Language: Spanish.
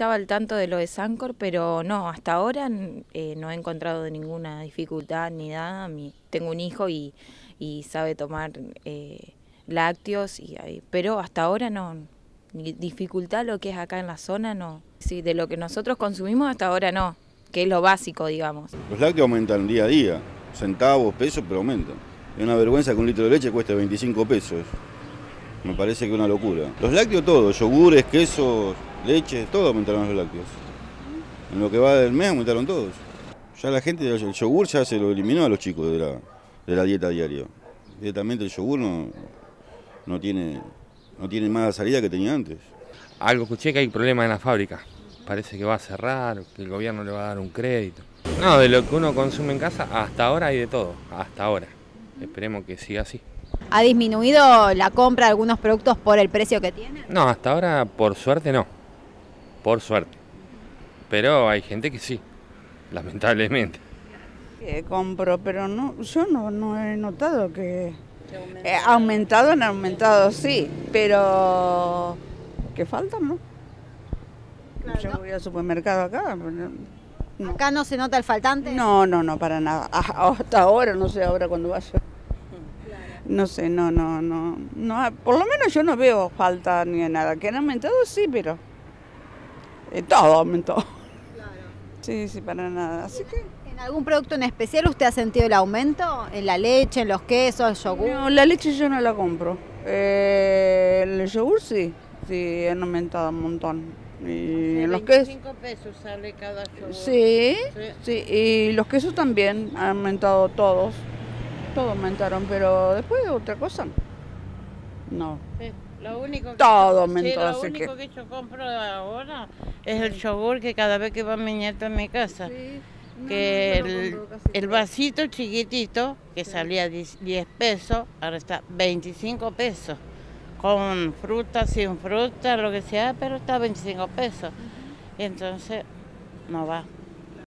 estaba al tanto de lo de Sancor, pero no, hasta ahora eh, no he encontrado ninguna dificultad ni nada. Mi, tengo un hijo y, y sabe tomar eh, lácteos, y, pero hasta ahora no. Dificultad lo que es acá en la zona, no. Sí, de lo que nosotros consumimos hasta ahora no, que es lo básico, digamos. Los lácteos aumentan día a día, centavos, pesos, pero aumentan. Es una vergüenza que un litro de leche cueste 25 pesos. Me parece que es una locura. Los lácteos todos, yogures, quesos, leche, todo aumentaron los lácteos. En lo que va del mes aumentaron todos. Ya la gente, el yogur ya se lo eliminó a los chicos de la, de la dieta diaria. Directamente el yogur no, no, tiene, no tiene más salida que tenía antes. Algo escuché que hay problemas en la fábrica. Parece que va a cerrar, que el gobierno le va a dar un crédito. No, de lo que uno consume en casa, hasta ahora hay de todo, hasta ahora. Esperemos que siga así. ¿Ha disminuido la compra de algunos productos por el precio que tiene? No, hasta ahora por suerte no. Por suerte. Pero hay gente que sí, lamentablemente. compro, pero no, yo no, he notado que ha aumentado, han aumentado, sí, pero que falta, ¿no? yo voy al supermercado acá. ¿Acá no se nota el faltante? No, no, no, para nada. Hasta ahora, no sé ahora cuando vaya. No sé, no, no, no, no. Por lo menos yo no veo falta ni nada. Que han aumentado, sí, pero eh, todo aumentó. Claro. Sí, sí, para nada. Así que. ¿En algún producto en especial usted ha sentido el aumento? ¿En la leche, en los quesos, el yogur? No, la leche yo no la compro. Eh, el yogur sí, sí, han aumentado un montón. Y en los quesos. pesos sale cada yogur. Sí, sí, sí, y los quesos también han aumentado todos. Todos aumentaron, pero después otra cosa. No. Lo único que Todo aumentó, lo único que... yo compro ahora es el yogur que cada vez que va mi nieto a mi casa. que el, vasito chiquitito que salía 10 pesos, ahora está 25 pesos. Con fruta, sin fruta, lo que sea, pero está 25 pesos. Entonces, no va.